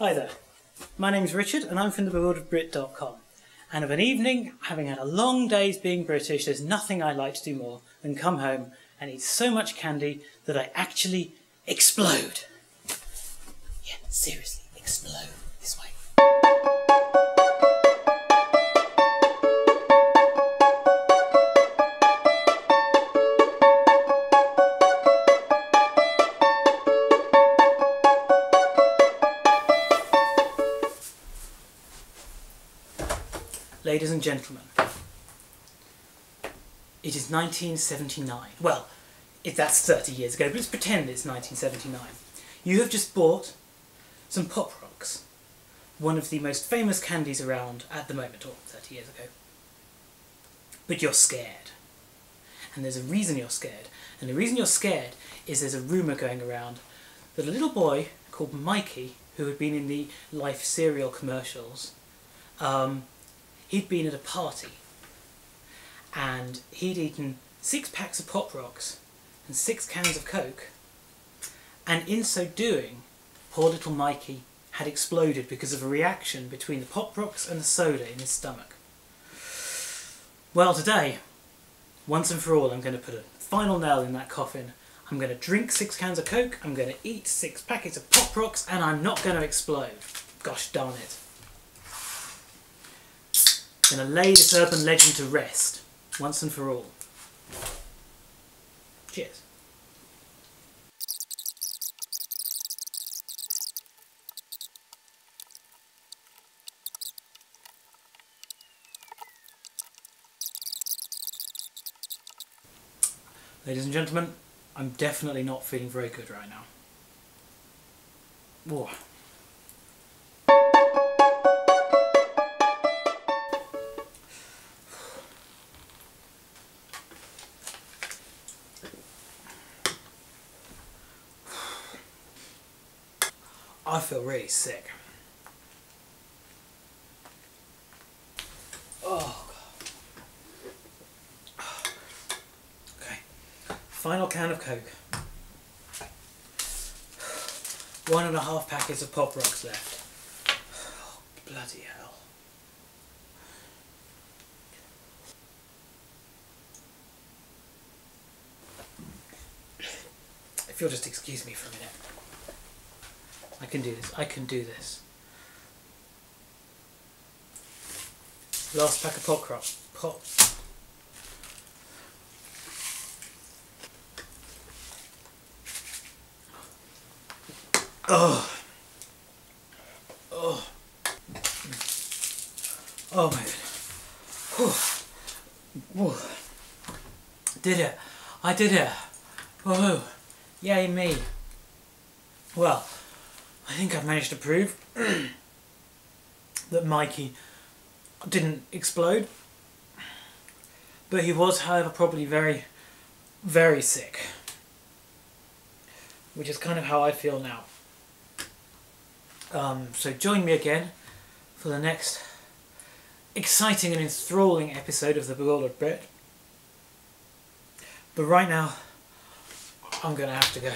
Hi there. My name's Richard and I'm from thebewilderedbrit.com. And of an evening, having had a long day's being British, there's nothing I like to do more than come home and eat so much candy that I actually explode. Yeah, seriously, explode this way. Ladies and gentlemen, it is 1979. Well, if that's 30 years ago, but let's pretend it's 1979. You have just bought some Pop Rocks, one of the most famous candies around at the moment, or 30 years ago. But you're scared. And there's a reason you're scared. And the reason you're scared is there's a rumour going around that a little boy called Mikey, who had been in the Life cereal commercials, um, he'd been at a party and he'd eaten six packs of Pop Rocks and six cans of Coke, and in so doing, poor little Mikey had exploded because of a reaction between the Pop Rocks and the soda in his stomach. Well, today, once and for all, I'm going to put a final nail in that coffin. I'm going to drink six cans of Coke, I'm going to eat six packets of Pop Rocks, and I'm not going to explode. Gosh darn it. I'm going to lay this urban legend to rest, once and for all. Cheers. Ladies and gentlemen, I'm definitely not feeling very good right now. Whoa. I feel really sick. Oh, God. Okay. Final can of Coke. One and a half packets of Pop Rocks left. Oh, bloody hell. If you'll just excuse me for a minute. I can do this. I can do this. Last pack of Pop Rock. Pop. Oh. Oh. Oh my god. Whew. Whew. Did it. I did it. Woohoo. Yay me. Well, I think I've managed to prove that Mikey didn't explode. But he was, however, probably very, very sick. Which is kind of how I feel now. Um, so join me again for the next exciting and enthralling episode of The Bewildered Brit. But right now, I'm going to have to go.